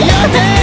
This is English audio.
on your knees